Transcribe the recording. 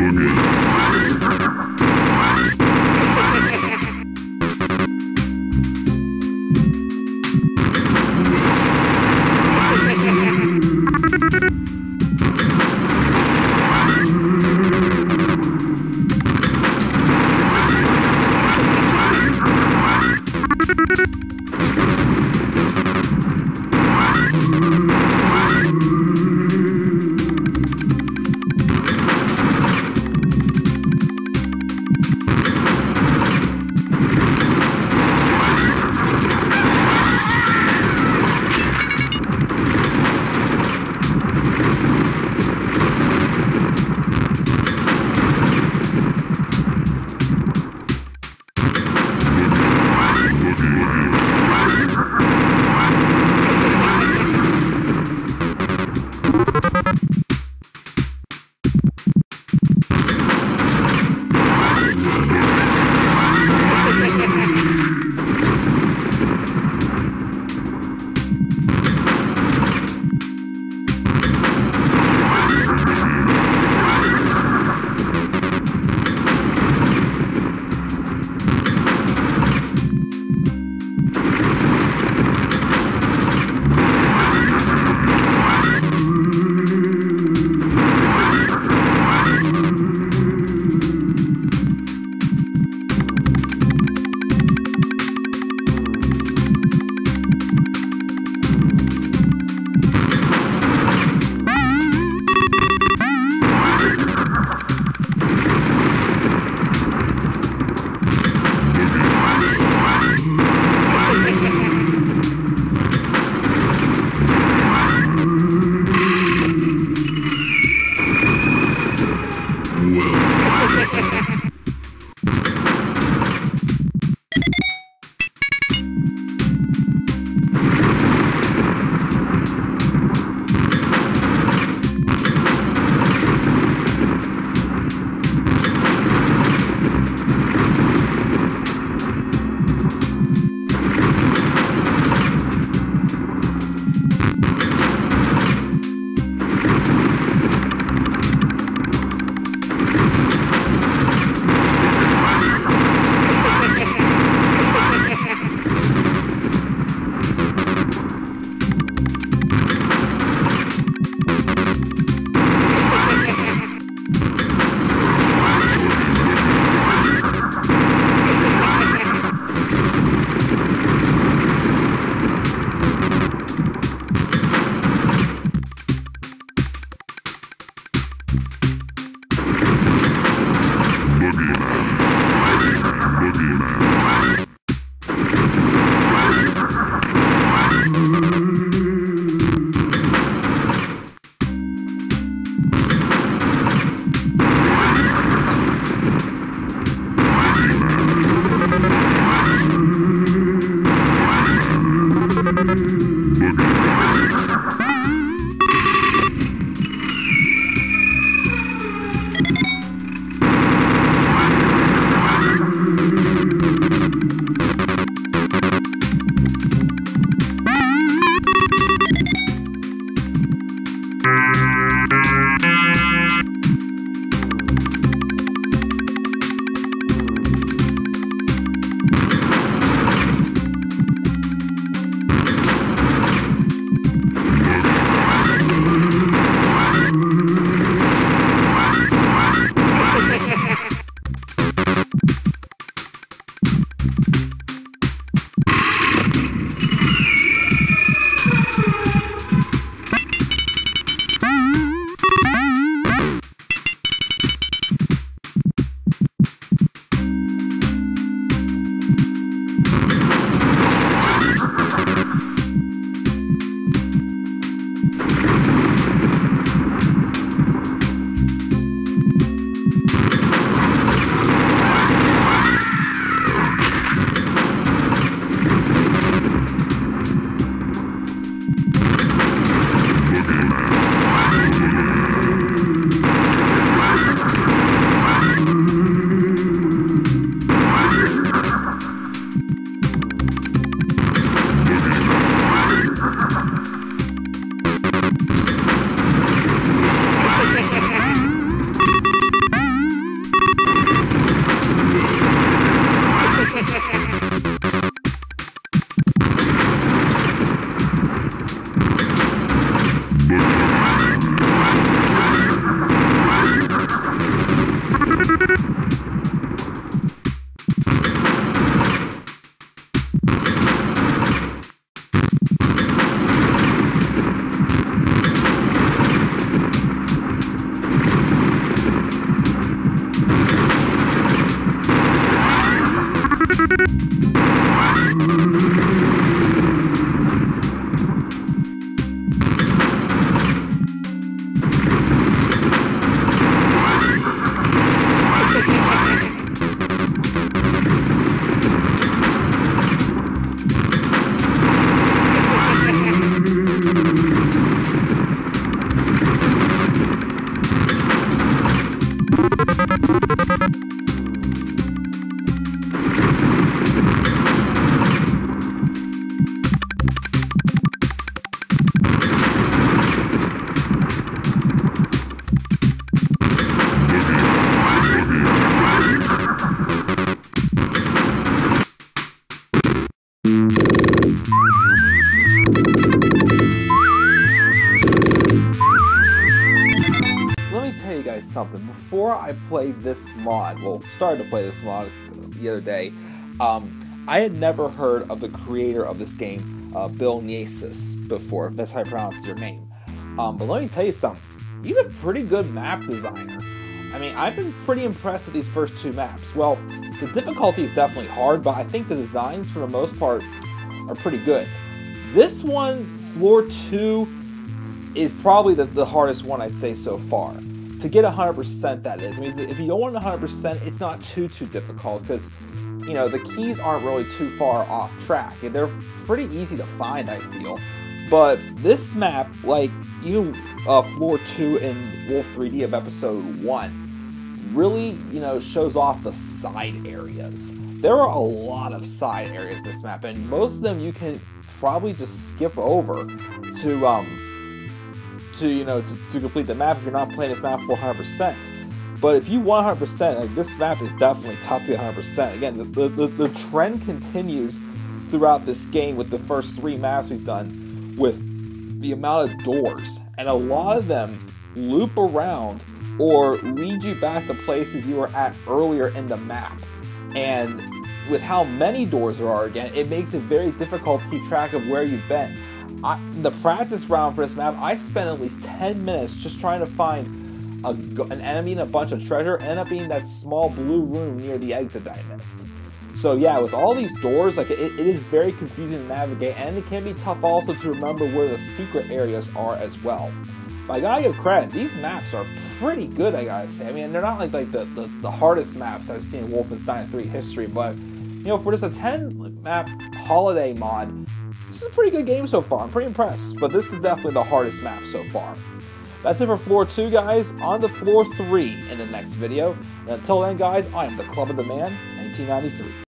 boogie. Something. Before I played this mod, well, started to play this mod the other day, um, I had never heard of the creator of this game, uh, Bill Neisius, before, if that's how I pronounce your name. Um, but let me tell you something. He's a pretty good map designer. I mean, I've been pretty impressed with these first two maps. Well, the difficulty is definitely hard, but I think the designs, for the most part, are pretty good. This one, floor two, is probably the, the hardest one I'd say so far. To get 100%, that is. I mean, if you don't want 100%, it's not too, too difficult because, you know, the keys aren't really too far off track. They're pretty easy to find, I feel. But this map, like you, uh, floor two in Wolf 3D of episode one, really, you know, shows off the side areas. There are a lot of side areas this map, and most of them you can probably just skip over to um, to you know to, to, complete the map if you're not playing this map for 100%. But if you want 100%, like this map is definitely tough to 100%. Again, the, the, the trend continues throughout this game with the first three maps we've done with the amount of doors, and a lot of them loop around or lead you back to places you were at earlier in the map. And with how many doors there are again, it makes it very difficult to keep track of where you've been. I, the practice round for this map, I spent at least 10 minutes just trying to find a, an enemy and a bunch of treasure, end up being that small blue room near the exit that I missed. So yeah, with all these doors, like it, it is very confusing to navigate, and it can be tough also to remember where the secret areas are as well. But I gotta give credit, these maps are pretty good, I gotta say. I mean, they're not like, like the, the, the hardest maps I've seen in Wolfenstein 3 history, but you know, for just a 10 map holiday mod, this is a pretty good game so far. I'm pretty impressed, but this is definitely the hardest map so far. That's it for floor 2, guys. On to floor 3 in the next video. And until then, guys, I am the Club of the Man, 1993.